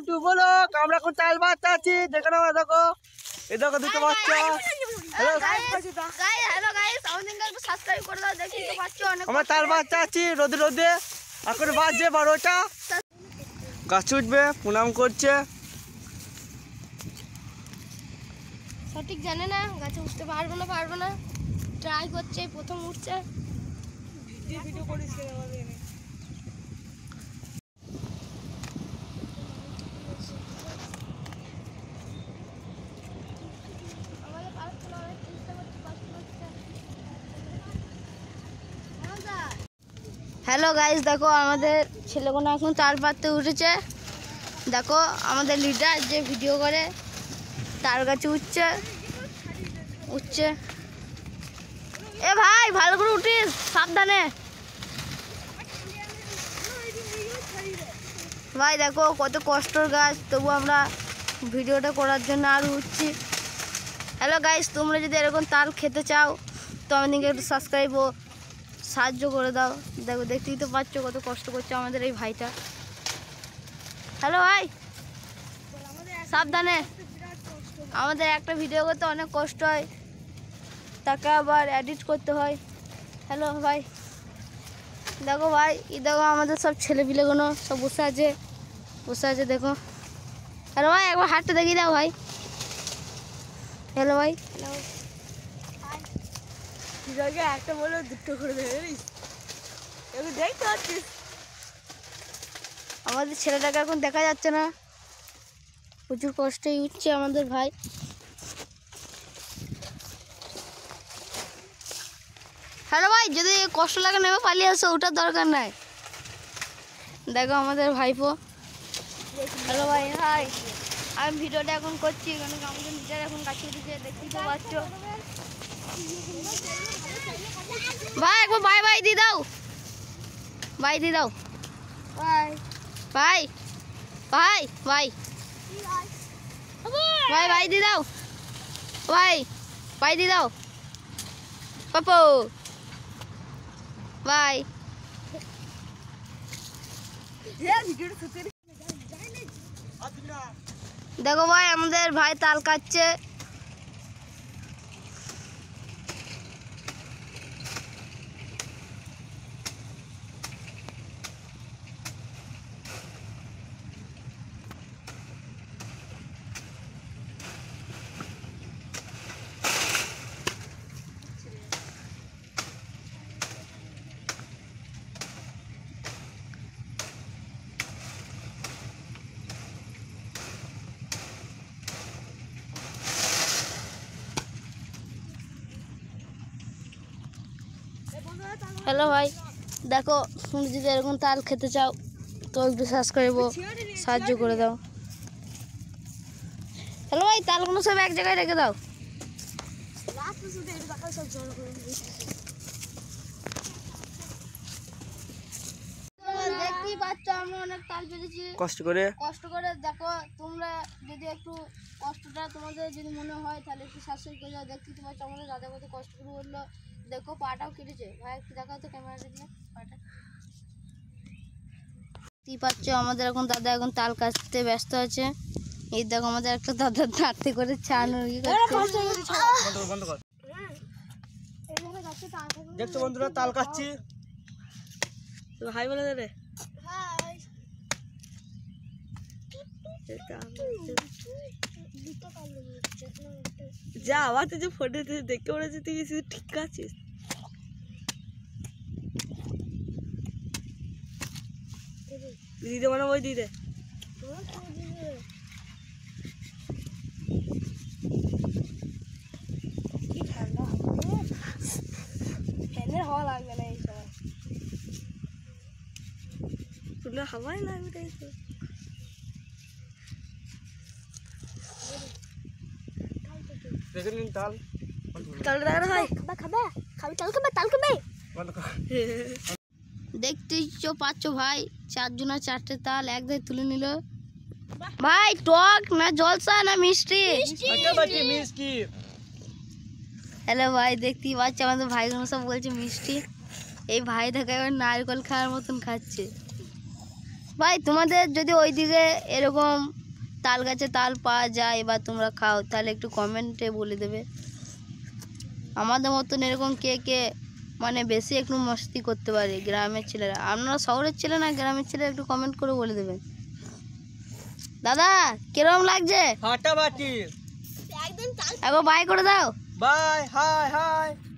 Welcome to বলো আমরা এখন চাল বাচ্চা আছি। দেখে নাও দেখো। এই দেখো দুটো বাচ্চা। আমরা চাল বাচ্চা আছি রোদে রোদে। এখন বাজছে বারোটা। গাছ উঠবে প্রণাম করছে। সঠিক জানে না গাছে উঠতে পারবে না পারবে না। ট্রাই করছে প্রথম উঠছে। হ্যালো গাইস দেখো, আমাদের ছেলেগুলো এখন তার পাততে উঠেছে। দেখো, আমাদের লিডার যে ভিডিও করে, তার কাছে উঠছে। উঠছে। এ ভাই, ভালো করে উঠিস, সাবধানে। ভাই, দেখো, কত কষ্টর গাছ, তবু আমরা ভিডিওটা করার জন্য আর উঠছি। হ্যালো গাইস তোমরা যদি এরকম তাল খেতে চাও, তো আমাদেরকে একটু সাবস্ক্রাইব সাহায্য করে দাও। দেখো, দেখতেই তো পাচ্ছ কত কষ্ট করছে আমাদের এই ভাইটা। হ্যালো ভাই। সাবধানে। আমাদের একটা ভিডিও করতে অনেক কষ্ট হয়। তাকে আবার এডিট করতে হয়। হ্যালো ভাই। দেখো, ভাই ই দেখো আমাদের সব ছেলেপিলেগুলো সব বসে আছে। বসে আছে, দেখো। হ্যালো ভাই, একবার হাতটা দেখিয়ে দাও, ভাই। হ্যালো ভাই। একটা বলে দুটো করে দেবে দেখতে পাচ্ছিস আমাদের ছেলেটাকে এখন দেখা যাচ্ছে না। প্রচুর কষ্টই উঠছে আমাদের ভাই। হ্যালো ভাই যদি কষ্ট লাগে নেবে পালিয়ে আসো ওটার দরকার নাই। দেখো আমাদের ভাইপো। হ্যালো ভাই হাই আমি ভিডিওটা এখন করছি কারণ আমাদের নিজের এখন কাছে উঠেছে দেখতেই তো পাচ্ছ। ভাই একবার বাই বাই দিয়ে দাও। বাই দিয়ে দাও। বাই ভাই ভাই ভাই। ভাই ভাই দি দাও। ভাই ভাই দি দাও। পাপু। ভাই। দেখো ভাই আমাদের ভাই তাল কাটছে। হ্যালো ভাই দেখো তুমি যদি এরকম তাল খেতে চাও তো একটু সাবস্ক্রাইব সাহায্য করে দাও। হ্যালো ভাই তালগুলো সব এক জায়গায় রেখে দাও। কষ্ট করে? কষ্ট করে দেখো তোমরা যদি একটু কষ্টটা তোমাদের যদি মনে হয় তাহলে একটু সাশ্রয় করে যাও দেখতে তো পাচ্ছ আমাদের দাদা কত কষ্ট করে বলল। দেখো পাটাও কেটেছে। ভাই একটু দেখাও তো ক্যামেরা দিয়ে পাটা। দেখতেই পাচ্ছ আমাদের এখন দাদা এখন তাল কাটতে ব্যস্ত আছে। এই দেখো আমাদের একটা দাদা দাঁতে করে চান করছে বন্ধ কর, বন্ধ কর। দেখছ বন্ধুরা তাল কাচ্ছি হাই বলে দে রে যা তুই যে ফোনে দেখে পড়েছি তুই শুধু ঠিক আছিস? দিদি মানে ওই দিদি। ফ্যানের হওয়া লাগবে না এই সময় তুলে হাওয়াই লাগবে তাই তো দেখে নিন তাল। তাহলে দেখা হয়। খাবা খাবা। খাবি তাল খাবা তাল খাবে দেখতেই তো পাচ্ছ ভাই। চারজনা চারটে তাল এক ধারে তুলে নিল। ভাই টক না জলসা না মিষ্টি? মিষ্টি। হ্যালো ভাই দেখতেই পাচ্ছ আমাদের ভাইগুলো সব বলছে মিষ্টি। এই ভাই দেখে এবার নারকল খাওয়ার মতন খাচ্ছে। ভাই তোমাদের যদি ওইদিকে এরকম তাল গাছে তাল পাওয়া যায় বা তোমরা খাও। তাহলে একটু কমেন্টে বলে দেবে। আমাদের মতন এরকম কে কে মানে বেশি একটু মস্তি করতে পারে গ্রামের ছেলেরা? আপনারা শহরের ছেলে না গ্রামের ছেলে একটু কমেন্ট করে বলে দেবেন। দাদা কীরকম লাগছে? ফাটাফাটি। একবার বাই করে দাও। Bye hi hi.